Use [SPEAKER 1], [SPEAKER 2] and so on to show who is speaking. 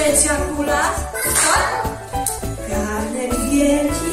[SPEAKER 1] se circula, carne bien